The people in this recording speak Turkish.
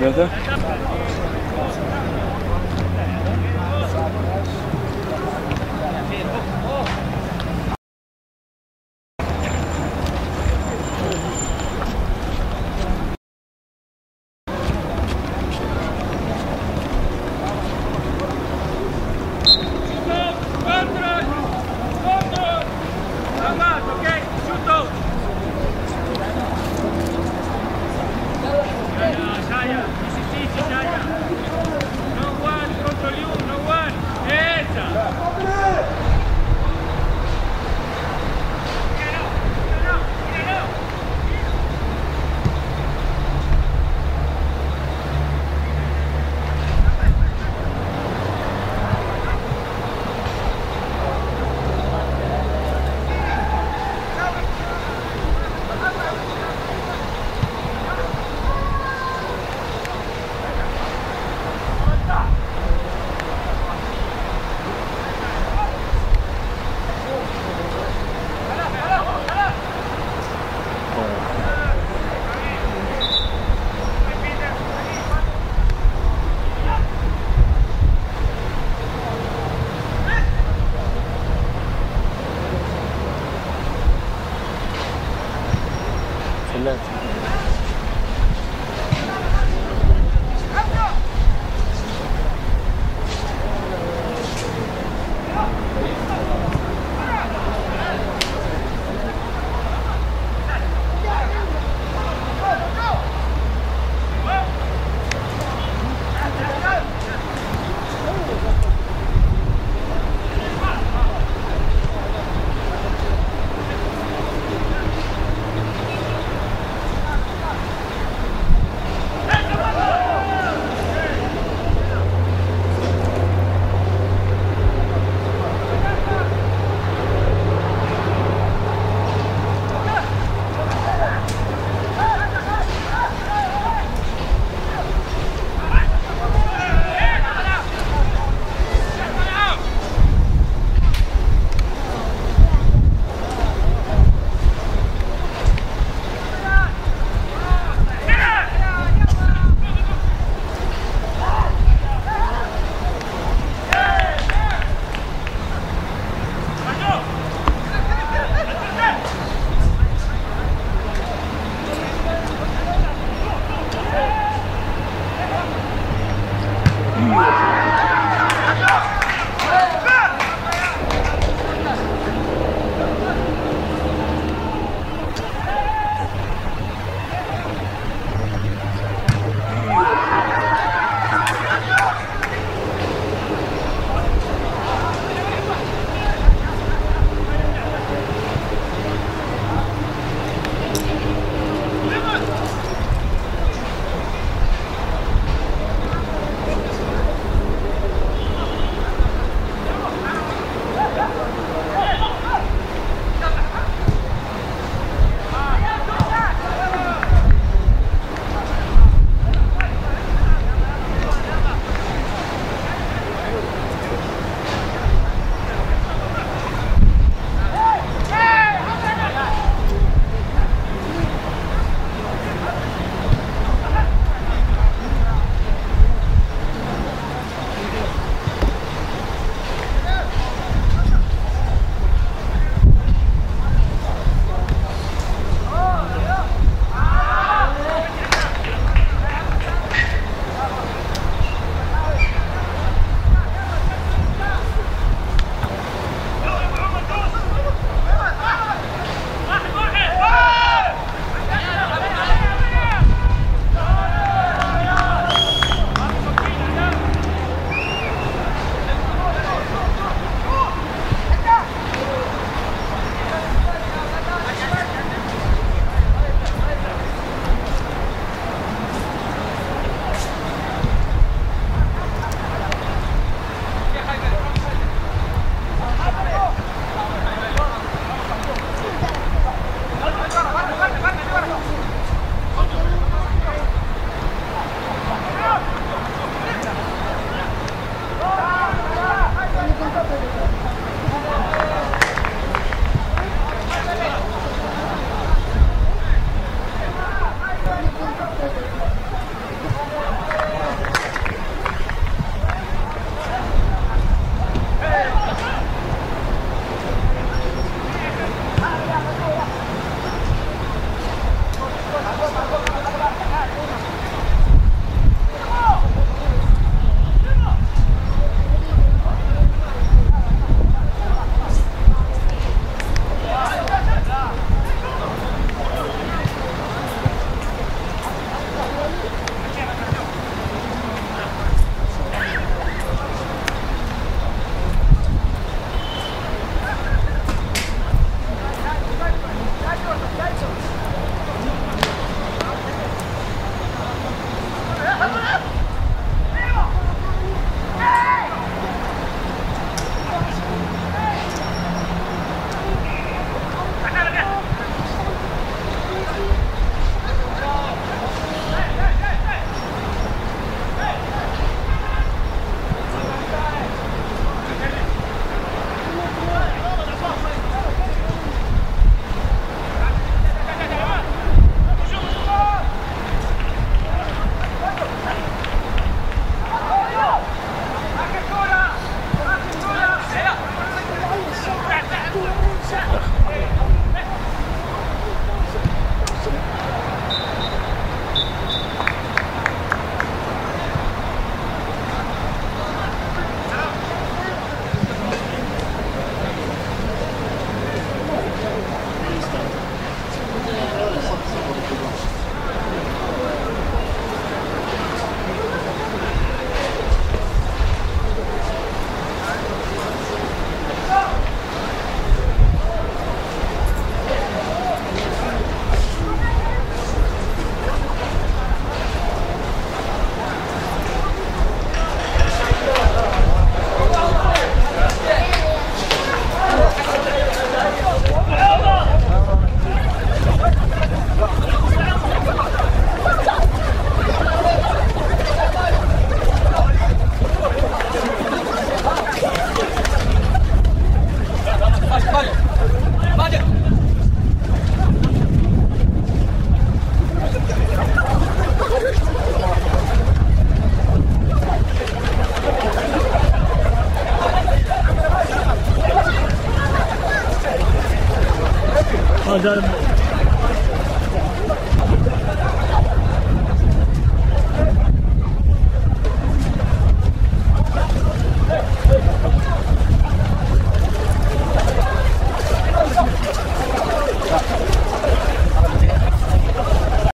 Nerede?